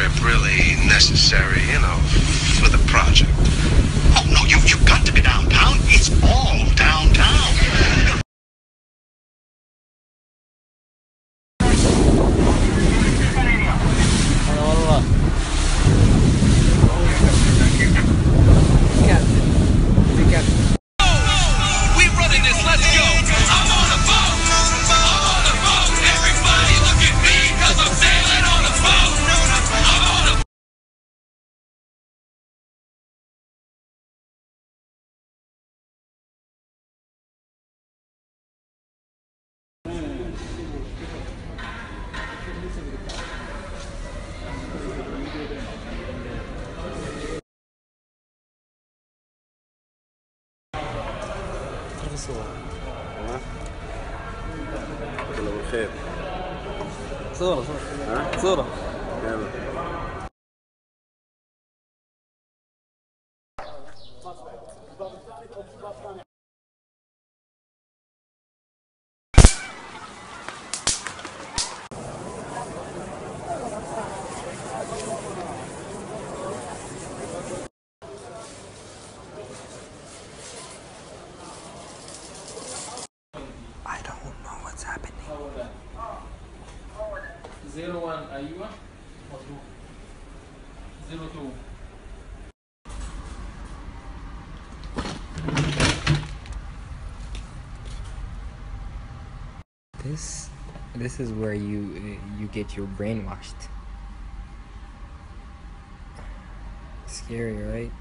trip really necessary, you know, for the كله بالخير. صورة صورة. ها؟ صورة. يلا. 0 1 ايوه مظبوط 0 2 This this is where you you get your brainwashed. Scary, right?